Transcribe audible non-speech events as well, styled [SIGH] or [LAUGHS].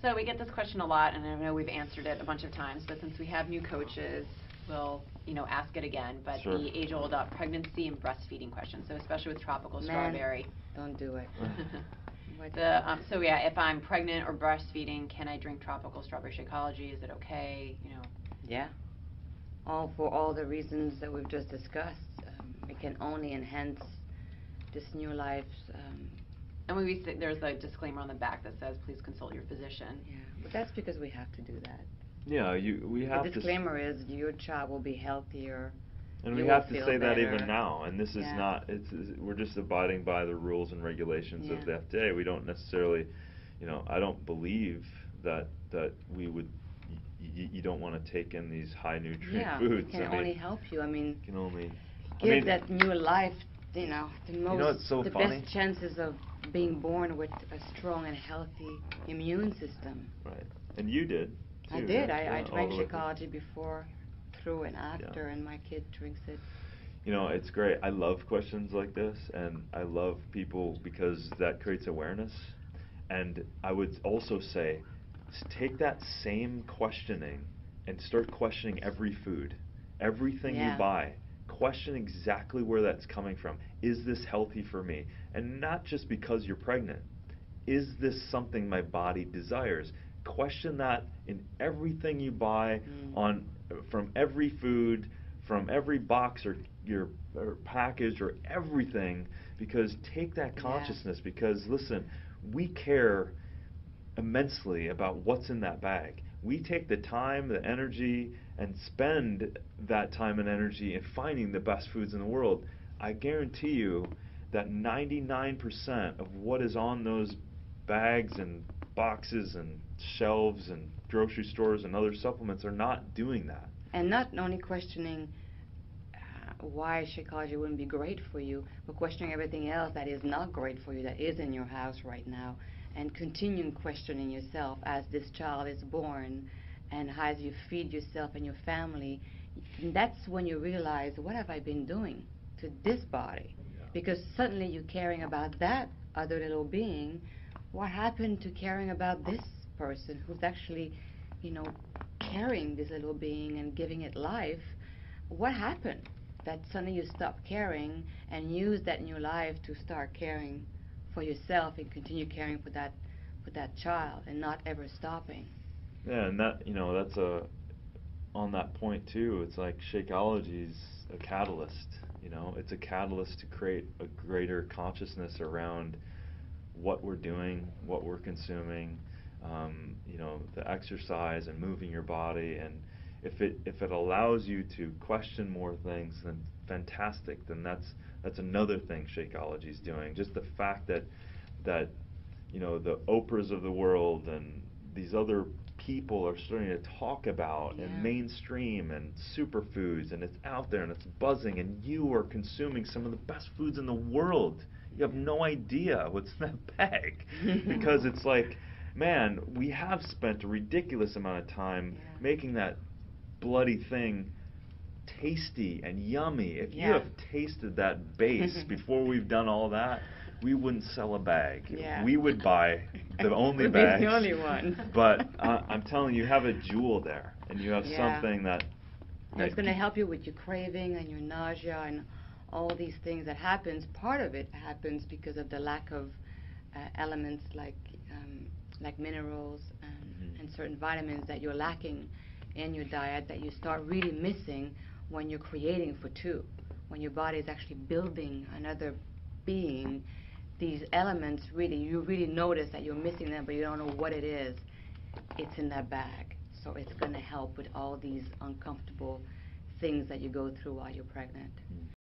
So we get this question a lot, and I know we've answered it a bunch of times, but since we have new coaches, we'll, you know, ask it again. But Sure. the age-old uh, pregnancy and breastfeeding question, so especially with tropical Man, strawberry. Don't do it. What- [LAUGHS] [LAUGHS] The, um, so yeah, if I'm pregnant or breastfeeding, can I drink tropical strawberry Shakeology? Is it okay, you know? Yeah. All for all the reasons that we've just discussed. Um, it can only enhance this new life's, um, And when we say, there's a disclaimer on the back that says, please consult your physician. yeah. But that's because we have to do that. Yeah, you, we have The to. s- disclaimer is your child will be healthier. And you we have to feel say that even now, and this is not, it's, it's- we're just abiding by the rules and regulations of the Yeah. FDA. We don't necessarily, you know, I don't believe that, that we would, y- y- you don't wanna take in these high nutrient Yeah, foods. it can I mean, only help you. I mean, Can only, I give mean, that new life, you know, the most, know, it's so the funny. best chances of being born with a strong and healthy immune system. Right, and you did, I did. right? I, I Yeah, all drank. Shakeology before, through, and after, and my kid drinks it. You know, it's great. I love questions like this, and I love people because that creates awareness. And I would also say, take that same questioning and start questioning every food, everything Yeah. you buy. Question exactly where that's coming from. Is this healthy for me? And not just because you're pregnant. Is this something my body desires? Question that in everything you buy Mm. on from every food, from every box or your or package or everything because take that Yeah. consciousness because listen, we care immensely about what's in that bag. We take the time, the energy, and spend that time and energy in finding the best foods in the world. I guarantee you that 99% of what is on those bags and boxes and shelves and grocery stores and other supplements are not doing that. And not only questioning uh, why Shakeology wouldn't be great for you, but questioning everything else that is not great for you, that is in your house right now, and continuing questioning yourself as this child is born and as you feed yourself and your family. That's when you realize, what have I been doing to this body? Because suddenly you're caring about that other little being. What happened to caring about this person who's actually, you know, carrying this little being and giving it life? What happened that suddenly you stop caring and use that new life to start caring for yourself and continue caring for that for that child and not ever stopping? Yeah, and that you know that's a on that point too. It's like Shakeology's a catalyst. You know, it's a catalyst to create a greater consciousness around what we're doing, what we're consuming. Um, you know, the exercise and moving your body, and if it if it allows you to question more things, then fantastic. Then that's that's another thing Shakeology is doing. Just the fact that that you know the Oprahs of the world and these other people are starting to talk about Yeah. and mainstream and superfoods and it's out there and it's buzzing and you are consuming some of the best foods in the world. You have no idea what's in that [LAUGHS] bag [LAUGHS] because it's like, man, we have spent a ridiculous amount of time Yeah. making that bloody thing tasty and yummy. If you have tasted that base [LAUGHS] before we've done all that, we wouldn't sell a bag. Yeah. We would buy the [LAUGHS] only We'd the only one. [LAUGHS] But uh, I'm telling you, you have a jewel there, and you have Yeah. something that. And it's going to help you with your craving and your nausea and all these things that happens. Part of it happens because of the lack of uh, elements like um, like minerals and, Mhm. and certain vitamins that you're lacking in your diet that you start really missing when you're creating for two. When your body is actually building another being, these elements really you really notice that you're missing them, but you don't know what it is. It's in that bag. So it's going to help with all these uncomfortable things that you go through while you're pregnant. Mm.